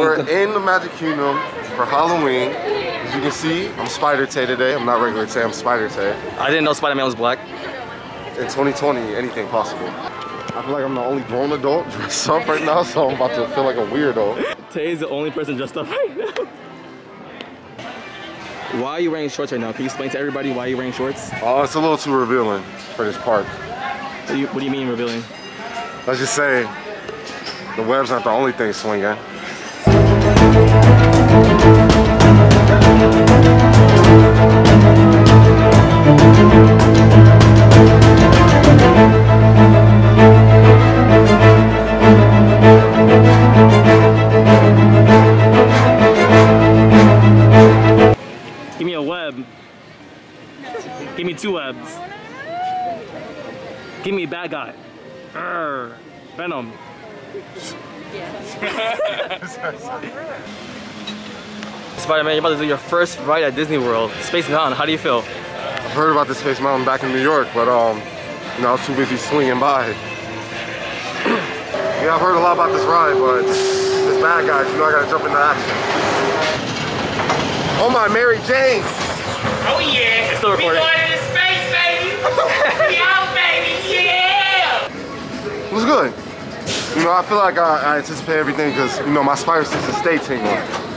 We're in the Magic Kingdom for Halloween. As you can see, I'm Spider Tay today. I'm not regular Tay, I'm Spider Tay. I didn't know Spider-Man was black. In 2020, anything possible. I feel like I'm the only grown adult dressed up right now, so I'm about to feel like a weirdo. Tay is the only person dressed up right now. Why are you wearing shorts right now? Can you explain to everybody why you're wearing shorts? Oh, it's a little too revealing for this park. What do you, what do you mean revealing? Let's just say the web's aren't the only thing swinging. Two webs. Give me a bad guy. Arr, Venom. Spider-Man, you're about to do your first ride at Disney World. Space Mountain, how do you feel? I've heard about the Space Mountain back in New York, but um, you know, I was too busy swinging by. yeah, I've heard a lot about this ride, but this bad guy, you know I gotta jump into action. Oh my, Mary Jane! Oh yeah. It's still recording. Going baby. we out, baby. Yeah. It was good. You know, I feel like I, I anticipate everything because, you know, my spider senses stay tingling.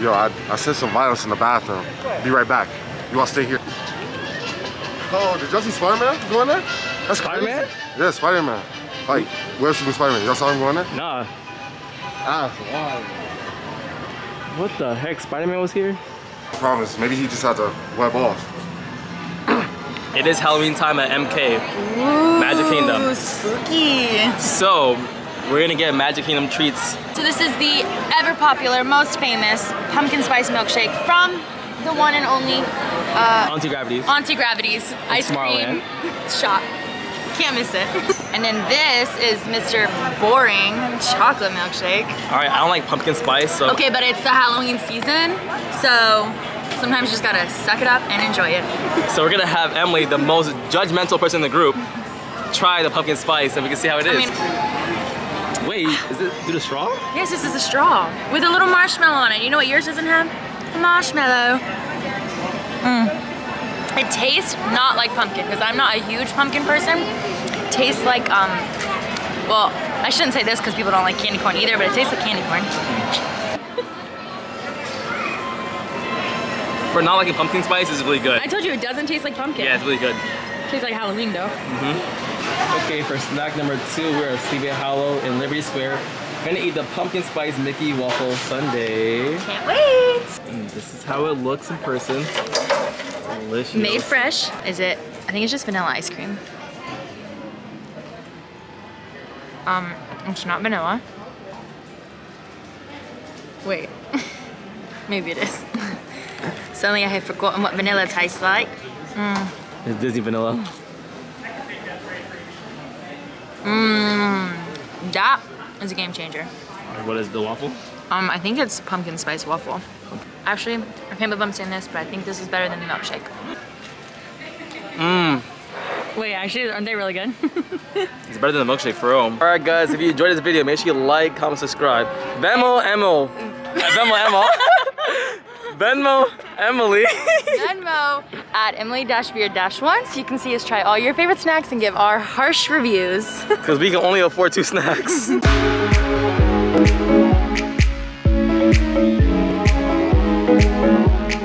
Yo, I, I sense some violence in the bathroom. Be right back. You all stay here. Oh, did y'all see Spider-Man going there? That's crazy. Spider-Man? Yeah, Spider-Man. Like, where's the Spider-Man? Y'all saw him going there? Nah. Ah, wild. What the heck? Spider-Man was here? I promise, maybe he just had to web off. It is Halloween time at MK, Magic Kingdom. Ooh, spooky. So, we're gonna get Magic Kingdom treats. So this is the ever popular, most famous pumpkin spice milkshake from the one and only Auntie Gravity's. Auntie Gravity's ice cream shop. Can't miss it. And then this is Mr. Boring chocolate milkshake. Alright, I don't like pumpkin spice, so Okay, but it's the Halloween season, so sometimes you just gotta suck it up and enjoy it. so we're gonna have Emily, the most judgmental person in the group, try the pumpkin spice and we can see how it is. I mean, Wait, is it through the straw? yes, this is a straw with a little marshmallow on it. You know what yours doesn't have? A marshmallow. Mm. It tastes not like pumpkin because I'm not a huge pumpkin person. It tastes like, um, well, I shouldn't say this because people don't like candy corn either, but it tastes like candy corn. For not liking pumpkin spice, it's really good. I told you it doesn't taste like pumpkin. Yeah, it's really good. tastes like Halloween though. Okay, for snack number two, we're at Sleepy Hollow in Liberty Square. Gonna eat the pumpkin spice Mickey waffle sundae. Can't wait. And this is how it looks in person. Delicious. Made fresh. Is it? I think it's just vanilla ice cream. Um, it's not vanilla. Wait. Maybe it is. Suddenly I have forgotten what vanilla tastes like. It's Disney vanilla. Mmm. That is a game changer. What is the waffle? Um, I think it's pumpkin spice waffle. Actually, I can't believe I'm saying this, but I think this is better than the milkshake. Mmm. Wait, actually, aren't they really good? It's better than the milkshake for real. Alright guys, if you enjoyed this video, make sure you like, comment, subscribe. Venmo, Emil. Venmo, Emil. Venmo, Emily. Venmo at Emily-Beard-1 so you can see us try all your favorite snacks and give our harsh reviews. Because we can only afford two snacks. Música